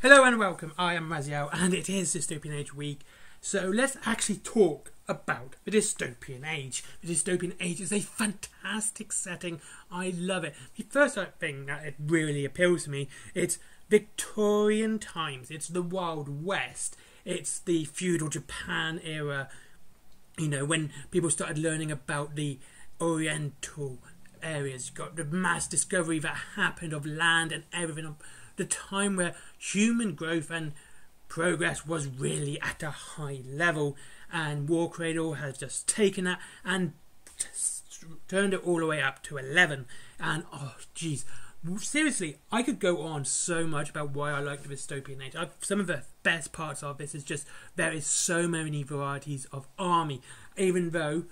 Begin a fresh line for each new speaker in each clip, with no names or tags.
Hello and welcome. I am Raziel, and it is Dystopian Age week. So let's actually talk about the Dystopian Age. The Dystopian Age is a fantastic setting. I love it. The first uh, thing that it really appeals to me, it's Victorian times. It's the Wild West. It's the feudal Japan era. You know, when people started learning about the Oriental areas, you got the mass discovery that happened of land and everything the time where human growth and progress was really at a high level, and Warcradle has just taken that and turned it all the way up to 11. And oh, jeez, seriously, I could go on so much about why I like the dystopian age. I've, some of the best parts of this is just there is so many varieties of army, even though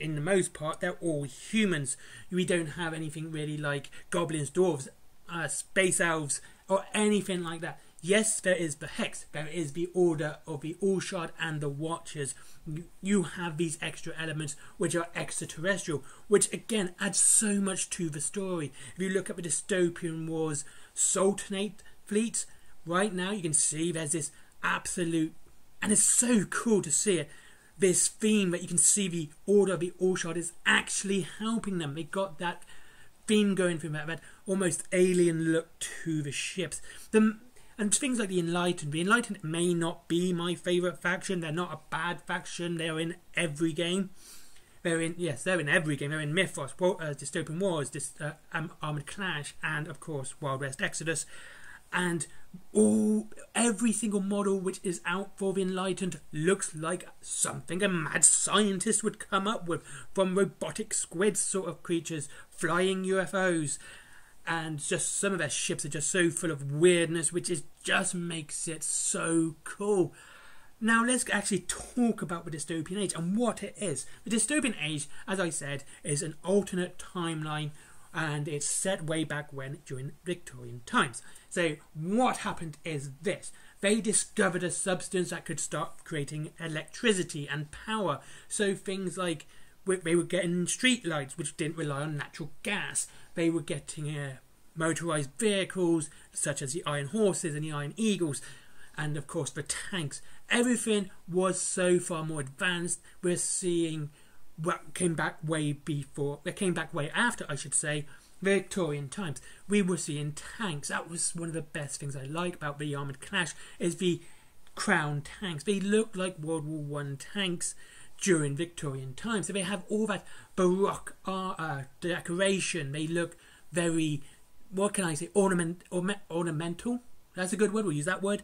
in the most part they're all humans. We don't have anything really like goblins, dwarves, uh, space elves, or anything like that. Yes, there is the Hex, there is the Order of the All-Shard and the Watchers. You have these extra elements which are extraterrestrial, which again adds so much to the story. If you look at the Dystopian Wars Sultanate fleets, right now you can see there's this absolute, and it's so cool to see it, this theme that you can see the Order of the All-Shard is actually helping them. They got that theme going through that, that almost alien look to the ships. The, and things like the Enlightened. The Enlightened may not be my favourite faction. They're not a bad faction. They're in every game. They're in yes, they're in every game. They're in Mythos, uh, Dystopian Wars, Dys, uh, um, Armored Clash, and of course Wild West Exodus and all every single model which is out for the enlightened looks like something a mad scientist would come up with from robotic squid sort of creatures flying ufos and just some of their ships are just so full of weirdness which is just makes it so cool now let's actually talk about the dystopian age and what it is the dystopian age as i said is an alternate timeline and it's set way back when during Victorian times. So what happened is this. They discovered a substance that could start creating electricity and power. So things like they were getting street lights which didn't rely on natural gas. They were getting uh, motorized vehicles such as the Iron Horses and the Iron Eagles and of course the tanks. Everything was so far more advanced. We're seeing what came back way before, it came back way after, I should say, Victorian times. We were seeing tanks. That was one of the best things I like about the Armoured Clash is the Crown tanks. They look like World War One tanks during Victorian times. So they have all that Baroque uh, uh, decoration. They look very, what can I say, ornament, ornamental. That's a good word. We'll use that word.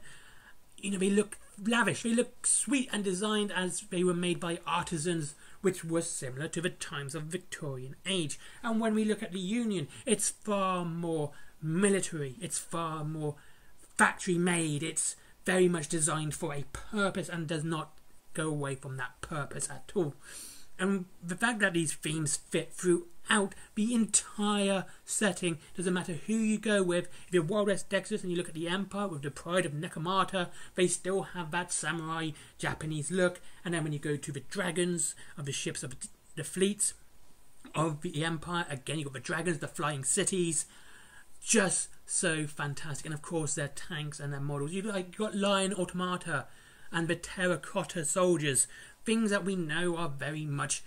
You know, they look lavish. They look sweet and designed as they were made by artisans which was similar to the times of Victorian age. And when we look at the Union, it's far more military, it's far more factory made, it's very much designed for a purpose and does not go away from that purpose at all. And the fact that these themes fit throughout the entire setting doesn't matter who you go with. If you're Wild West Exodus and you look at the Empire with the Pride of Nekomata, they still have that samurai Japanese look. And then when you go to the dragons of the ships of the fleets of the Empire, again you've got the dragons, the flying cities. Just so fantastic. And of course, their tanks and their models. You've got Lion Automata and the terracotta soldiers things that we know are very much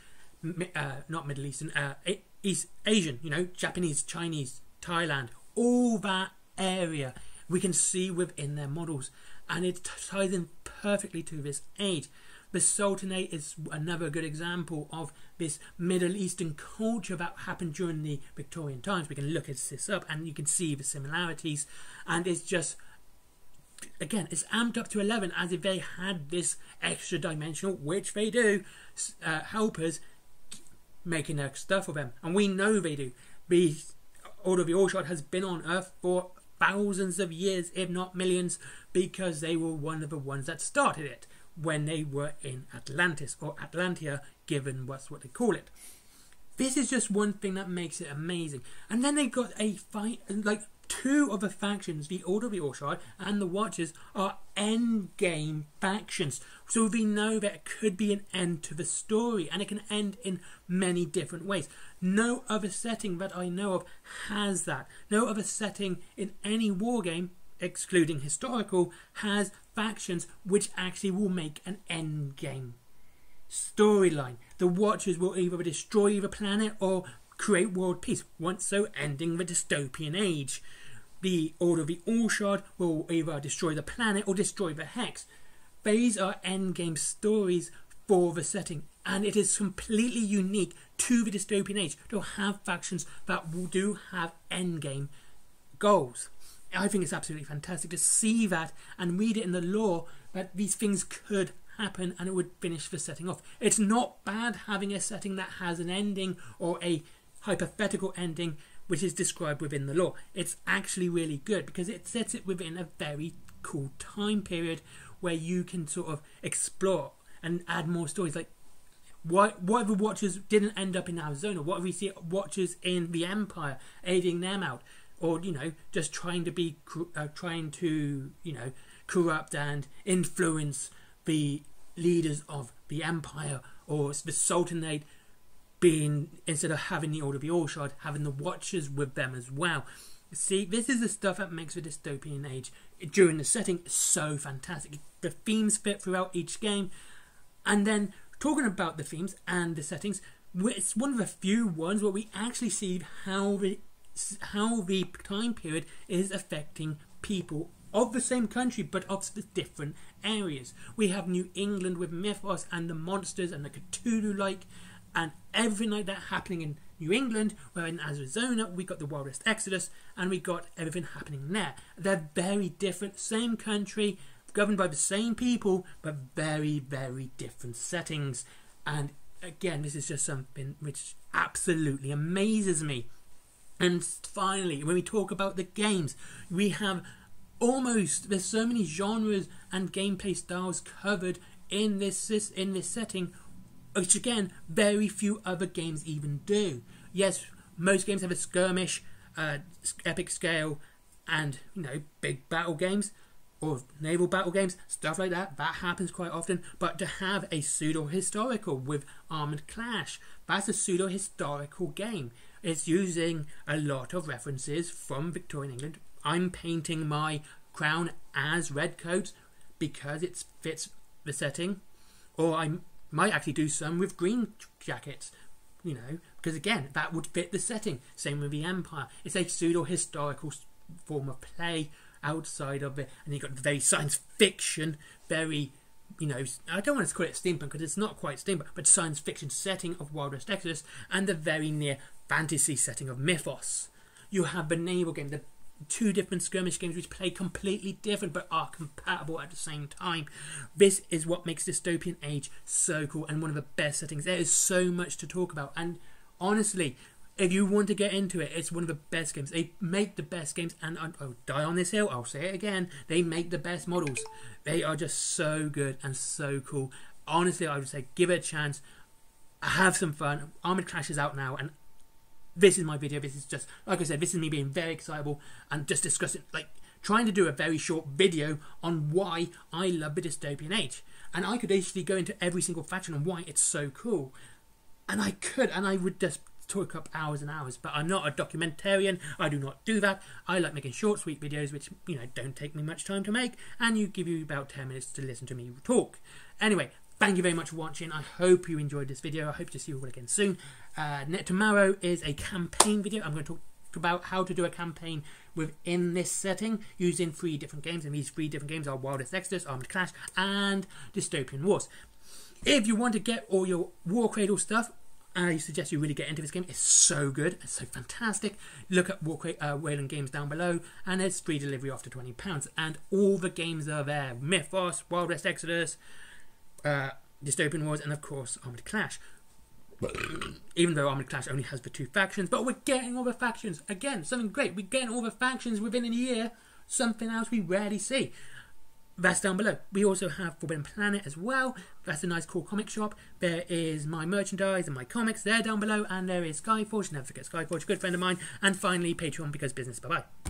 uh, not Middle Eastern, uh, East Asian, you know, Japanese, Chinese, Thailand, all that area we can see within their models, and it ties in perfectly to this age. The Sultanate is another good example of this Middle Eastern culture that happened during the Victorian times. We can look at this up and you can see the similarities, and it's just again, it's amped up to 11 as if they had this extra dimensional, which they do, uh, helpers making their stuff for them. And we know they do. The Order of the All-Shard has been on Earth for thousands of years, if not millions, because they were one of the ones that started it when they were in Atlantis, or Atlantia, given what's what they call it. This is just one thing that makes it amazing. And then they got a fight, like two of the factions, the Order of the All-Shard and the Watchers, are endgame factions. So we know that it could be an end to the story, and it can end in many different ways. No other setting that I know of has that. No other setting in any war game excluding historical, has factions which actually will make an end game storyline. The Watchers will either destroy the planet or create world peace, once so ending the dystopian age. The Order of the All-Shard will either destroy the planet or destroy the Hex. These are endgame stories for the setting, and it is completely unique to the dystopian age to have factions that do have endgame goals. I think it's absolutely fantastic to see that and read it in the lore that these things could happen and it would finish the setting off. It's not bad having a setting that has an ending or a hypothetical ending which is described within the lore. It's actually really good because it sets it within a very cool time period where you can sort of explore and add more stories. Like, what what if the Watchers didn't end up in Arizona? What if we see Watchers in the Empire aiding them out, or you know, just trying to be uh, trying to you know corrupt and influence the leaders of the Empire or the Sultanate being instead of having the the All-Shard, having the Watchers with them as well. See, this is the stuff that makes the dystopian age during the setting so fantastic. The themes fit throughout each game, and then talking about the themes and the settings, it's one of the few ones where we actually see how the how the time period is affecting people of the same country but of the different areas. We have New England with Mythos and the monsters and the Cthulhu like and everything like that happening in New England, where in Arizona we got the Wild West Exodus, and we got everything happening there. They're very different, same country, governed by the same people, but very, very different settings. And again, this is just something which absolutely amazes me. And finally, when we talk about the games, we have almost there's so many genres and gameplay styles covered in this, in this setting which again, very few other games even do. Yes, most games have a skirmish, uh, epic scale, and you know, big battle games or naval battle games, stuff like that. That happens quite often. But to have a pseudo historical with Armored Clash, that's a pseudo historical game. It's using a lot of references from Victorian England. I'm painting my crown as red redcoats because it fits the setting, or I'm might actually do some with green jackets, you know, because again, that would fit the setting. Same with the Empire. It's a pseudo historical form of play outside of it, and you've got very science fiction, very, you know, I don't want to call it steampunk because it's not quite steampunk, but science fiction setting of Wild West Exodus, and the very near fantasy setting of Mythos. You have the naval game, the two different skirmish games which play completely different but are compatible at the same time. This is what makes Dystopian Age so cool and one of the best settings. There is so much to talk about, and honestly, if you want to get into it, it's one of the best games. They make the best games, and I'll die on this hill. I'll say it again. They make the best models. They are just so good and so cool. Honestly, I would say give it a chance. Have some fun. Armored Clash is out now, and this is my video. This is just, like I said, this is me being very excitable and just discussing, like, trying to do a very short video on why I love the dystopian age. And I could actually go into every single faction and why it's so cool. And I could, and I would just talk up hours and hours, but I'm not a documentarian. I do not do that. I like making short, sweet videos, which, you know, don't take me much time to make, and you give you about 10 minutes to listen to me talk. Anyway, Thank you very much for watching. I hope you enjoyed this video. I hope to see you all again soon. Uh, tomorrow is a campaign video. I'm going to talk about how to do a campaign within this setting using three different games. And these three different games are Wild West Exodus, Armored Clash, and Dystopian Wars. If you want to get all your Warcradle stuff, I suggest you really get into this game. It's so good. It's so fantastic. Look at War uh, Wayland Games down below, and there's free delivery after £20. And all the games are there. Mythos, Wild West Exodus, uh, Dystopian Wars, and of course Armored Clash. Uh, even though Armored Clash only has the two factions, but we're getting all the factions. Again, something great. We're getting all the factions within a year. Something else we rarely see. That's down below. We also have Forbidden Planet as well. That's a nice cool comic shop. There is my merchandise and my comics. They're down below. And there is Skyforge. Never forget Skyforge, good friend of mine. And finally, Patreon because business. Bye bye.